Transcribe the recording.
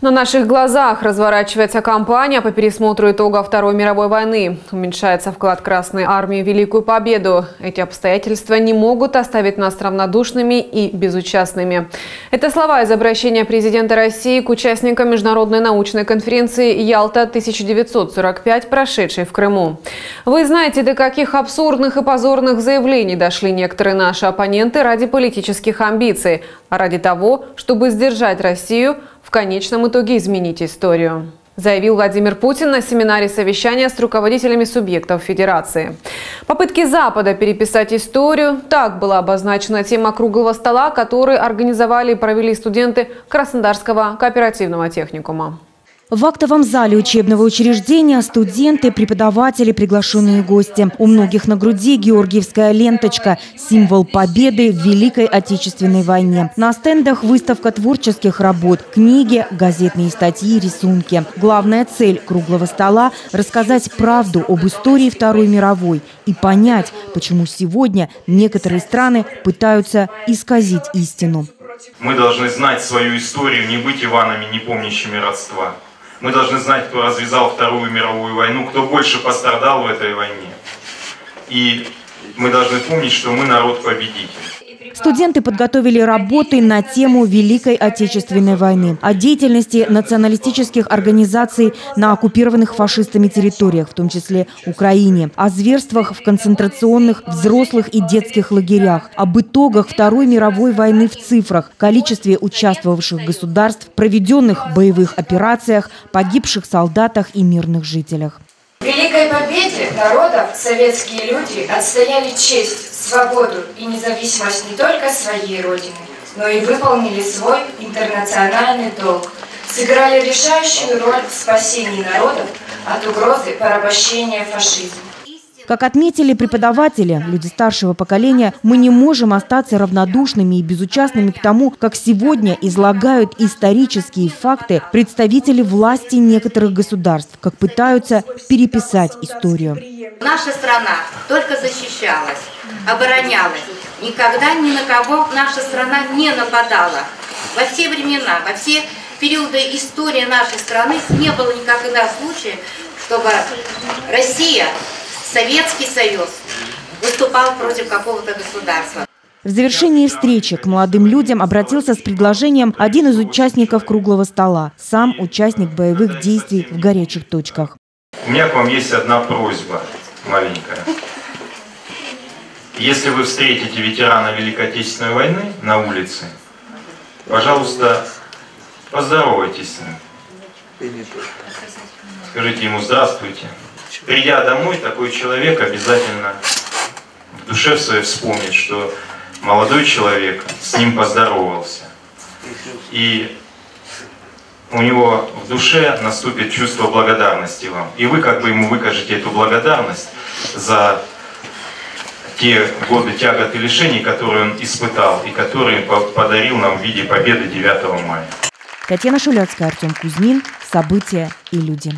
На наших глазах разворачивается кампания по пересмотру итогов Второй мировой войны. Уменьшается вклад Красной Армии в Великую Победу. Эти обстоятельства не могут оставить нас равнодушными и безучастными. Это слова из обращения президента России к участникам Международной научной конференции «Ялта-1945», прошедшей в Крыму. Вы знаете, до каких абсурдных и позорных заявлений дошли некоторые наши оппоненты ради политических амбиций, а ради того, чтобы сдержать Россию – в конечном итоге изменить историю заявил Владимир Путин на семинаре совещания с руководителями субъектов Федерации. Попытки Запада переписать историю – так была обозначена тема круглого стола, который организовали и провели студенты Краснодарского кооперативного техникума. В актовом зале учебного учреждения студенты, преподаватели, приглашенные гости. У многих на груди георгиевская ленточка – символ победы в Великой Отечественной войне. На стендах выставка творческих работ, книги, газетные статьи, рисунки. Главная цель круглого стола – рассказать правду об истории Второй мировой и понять, почему сегодня некоторые страны пытаются исказить истину. Мы должны знать свою историю, не быть Иванами, не помнящими родства. Мы должны знать, кто развязал Вторую мировую войну, кто больше пострадал в этой войне. И мы должны помнить, что мы народ-победитель. Студенты подготовили работы на тему Великой Отечественной войны, о деятельности националистических организаций на оккупированных фашистами территориях, в том числе Украине, о зверствах в концентрационных взрослых и детских лагерях, об итогах Второй мировой войны в цифрах, количестве участвовавших государств, проведенных боевых операциях, погибших солдатах и мирных жителях. Великой Победе народов советские люди отстояли честь, свободу и независимость не только своей Родины, но и выполнили свой интернациональный долг, сыграли решающую роль в спасении народов от угрозы порабощения фашизма. Как отметили преподаватели, люди старшего поколения, мы не можем остаться равнодушными и безучастными к тому, как сегодня излагают исторические факты представители власти некоторых государств, как пытаются переписать историю. Наша страна только защищалась, оборонялась. Никогда ни на кого наша страна не нападала. Во все времена, во все периоды истории нашей страны не было никогда случая, чтобы Россия Советский Союз выступал против какого-то государства. В завершении встречи к молодым людям обратился с предложением один из участников круглого стола, сам участник боевых действий в горячих точках. У меня к вам есть одна просьба маленькая. Если вы встретите ветерана Великой Отечественной войны на улице, пожалуйста, поздоровайтесь с ним. Скажите ему «Здравствуйте». Придя домой, такой человек обязательно в душе своей вспомнит, что молодой человек с ним поздоровался. И у него в душе наступит чувство благодарности вам. И вы как бы ему выкажете эту благодарность за те годы тягот и лишений, которые он испытал и которые подарил нам в виде победы 9 мая. Татьяна Шуляцкая, Артем Кузьмин. События и люди.